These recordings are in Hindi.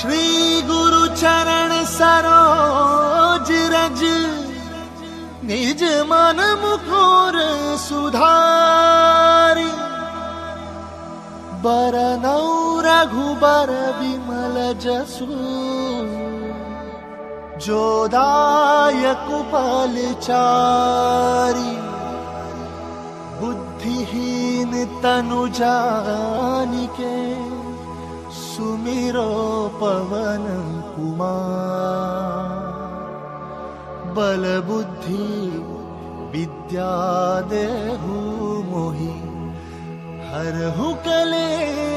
श्री गुरु चरण सरोज रज निज मन मुकुर सुधारी। बरनौ रघुबर विमल जसु जोदायक चारी। बुद्धिहीन तनु जानिके सुमिरो पवन कुमार। बल बुद्धि विद्या देहु मोहि। हरहु कलेस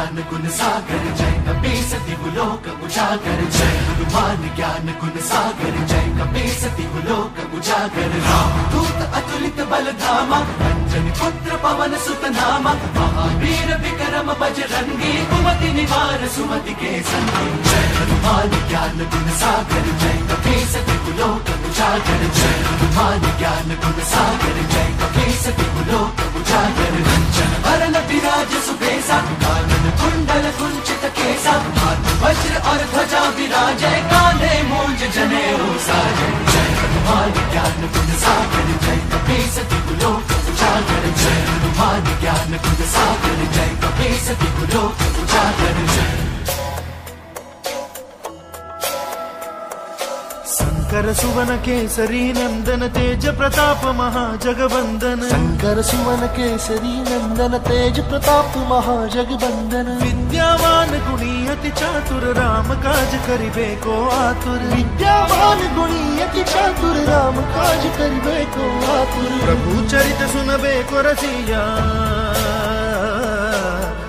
ज्ञान गुण सागर, जय कपी सति लोक उजागर, जय हनुमान ज्ञान गुण सागर, जय कपी सति लोक उजागर। राम दूत अतुलित बल धामा अंजन पुत्र पवन सुत नामा महावीर विक्रम बजरंगी, कुमति निवार सुमति के संगी जय हनुमान ज्ञान गुण सागर, जय कपी सति लोक उजागर। जय हनुमान ज्ञान गुण सागर, जय कपी सति लोक उजागर। रंजन वरन विराज सुबेसा विराजय कांधे मूंज जने साजय जय हनुमान ज्ञान गुण सागर, जय कपीस तिगुलो उजागर जय हनुमान ज्ञान गुण सागर, जय कपीस तिगुलो उजागर जय शंकर सुवन केसरी नंदन तेज प्रताप महाजगवंदन शंकर सुवन केसरी नंदन तेज प्रताप महाजगवंदन विद्यावान गुणी अति चातुर राम काज करिबे को आतुर। विद्यावान गुणी अति चातुर राम काज करिबे को आतुर। प्रभु चरित सुनबे को रसिया।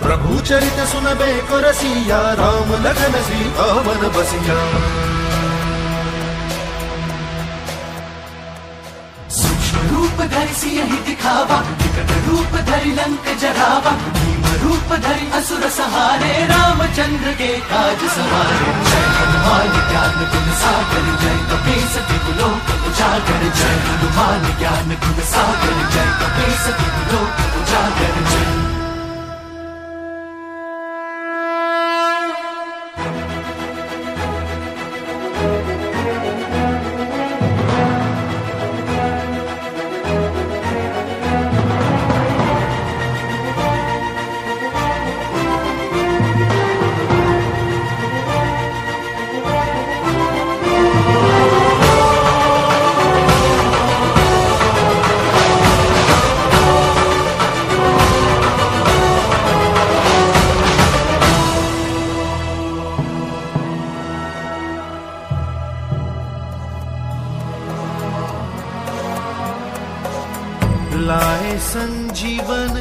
प्रभु चरित सुनबे को रसिया राम लखन सीता मन बसिया। धरि सिंह दिखावा विकट रूप धरि लंक जरावा भीम रूप धरि असुर सहारे, रामचंद्र के काज सवारे। जय हनुमान ज्ञान गुण सागर, जय कपीस लोक उजागर। जय हनुमान ज्ञान गुण सागर, जय कपीस लोक उजागर। लाए संजीवन,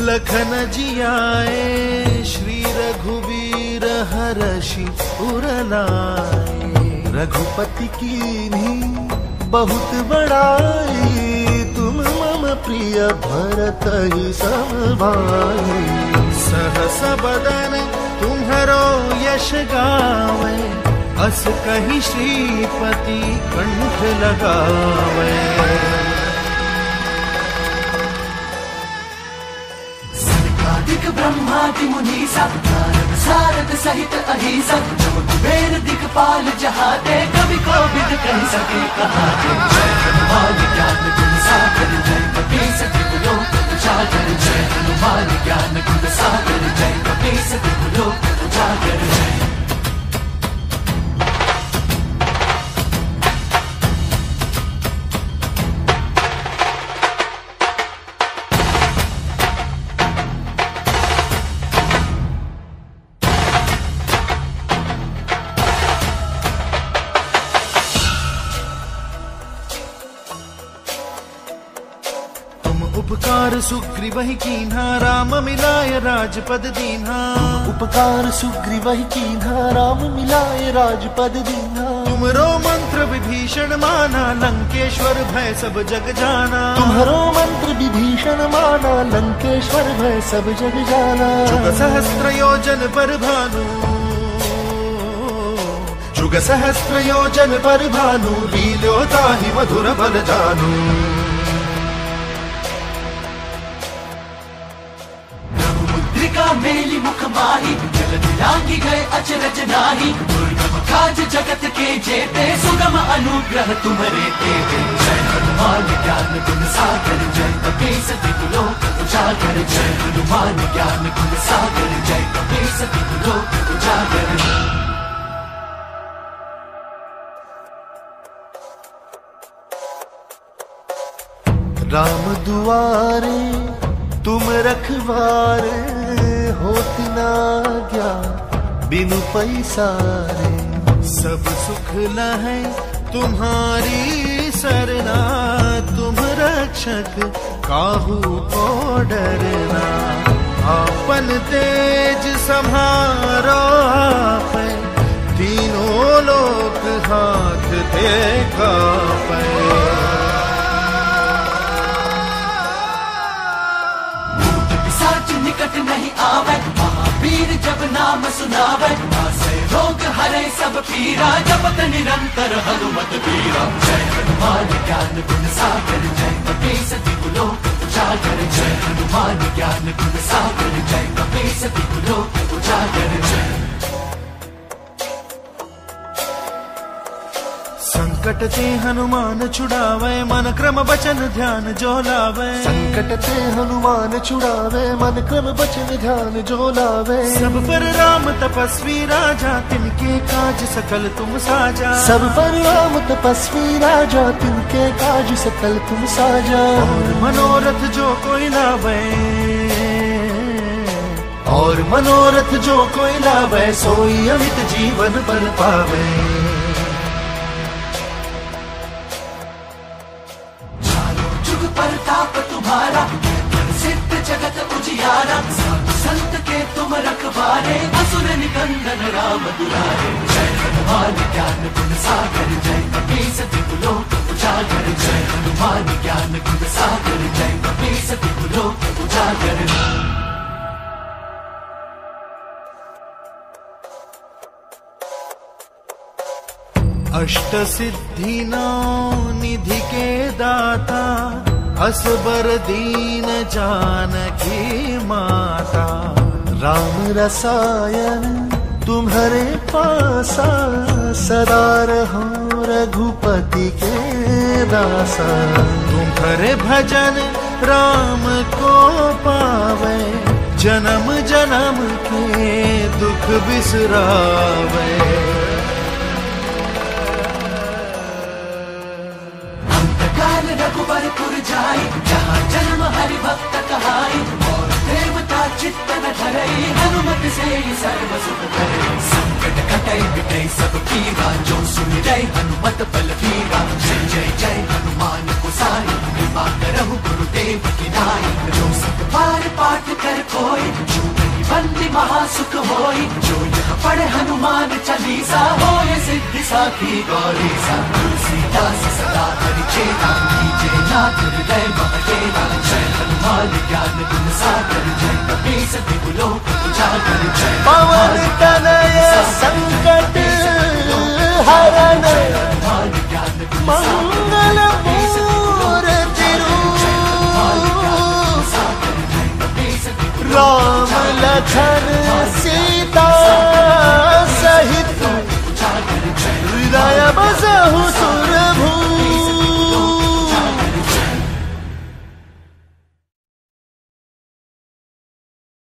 लखन जियाए, श्री रघुवीर हरषि उरलाए रघुपति की बहुत बड़ाई, तुम मम प्रिय भरत ही समभाई सहस बदन तुम्हरो यश गावे, अस कही श्रीपति कंठ लगावे। सनकादिक ब्रह्मादि मुनीसा नारद सारद सहित अहिसा जम कुबेर दिखपाल जहाते, कवि को विद कह सके कहा जय हनुमान ज्ञान गुण सागर, जय कपीस। उपकार सुग्रीव कीन्हा राम मिलाय राजपद दीन्हा। उपकार सुग्रीव कीन्हा राम मिलाय राजपद दीन्हा। तुम तुमरो मंत्र विभीषण माना लंकेश्वर भय सब जग जाना। तुम्हारो मंत्र विभीषण माना लंकेश्वर भय सब जग जाना। जुग सहस्त्र योजन पर भानु। जुग सहस्त्र योजन पर भानु लीलो ताहि मधुर बल जानू। जल गए अचरज नाही। काज जगत के जेते, सुगम अनुग्रह तुम्हारे तेते जय हनुमान ज्ञान गुण सागर, जय कपीस लोक उजागर। जय हनुमान ज्ञान गुण सागर, जय कपीस लोक उजागर। राम दुआरे तुम रखवारे होत ना गया बिनु पैसारे सब सुख लहै तुम्हारी सरना। तुम रक्षक, काहू को डरना। आपन तेज सम्हारो आपै। तीनों लोक हाथ देखा पिशाच निकट नहीं आवे। महावीर नाम सुनावे। से रोग हरे सब पीरा, जपत निरंतर हनुमत पीरा। जय हनुमान ज्ञान गुण सागर, जय कपे सती गुलो उजागर। जय हनुमान ज्ञान गुण सागर, जय कपे सती गुलो उजागर। जय संकट ते हनुमान छुड़ावे मन क्रम बचन ध्यान जो लावे। संकट ते हनुमान छुड़ावे मन क्रम बचन ध्यान जो लावे। सब पर राम तपस्वी राजा तिनके काज सकल तुम साजा। सब पर राम तपस्वी राजा तिनके काज सकल तुम साजा। और मनोरथ जो कोई लावे और मनोरथ जो कोई लावे सोई अमित जीवन पर पावे। परताप तुम्हारा। सिद्ध जगत उजियारा। संत के तुम रखवारे। असुर निकंदन राम दुलारे। जय हनुमान ज्ञान गुण सागर, जय कपीस लोक उजागर। जय हनुमान ज्ञान गुण सागर, जय कपीस लोक उजागर। अष्ट सिद्धि निधि के दाता। असबर दीन जानकी माता, राम रसायन तुम्हारे पासा, सदा रहो रघुपति के दासा। तुम्हारे भजन राम को पावे, जन्म जन्म के दुख बिसरावे। अंतकाल रघुबरपुर जाई, जहाँ जन्म हरि भक्त कहाई, और देवता चित्त न धरई, हनुमत से ही सर्व सुख करे संकट कटई, बिटई, सब पीरा, जो सुन जय हनुमत बल वीरा जय जय जय, हनुमान कुसाई कृपा करहु गुरुदेव की नाई। जो सत बार पाठ कर कोई जो बंदी महासुख होई। जो यह पढ़े हनुमान चालीसा होय सिद्धि साखी गौरी सा तुलसीदास सदा हरि चेता कीजे नाथ हृदय जय हनुमान ज्ञान गुण सागर जय उजागर। जय पवन तनय संकट हरण मंगल राम लखन सीता सहित। हृदय बसहु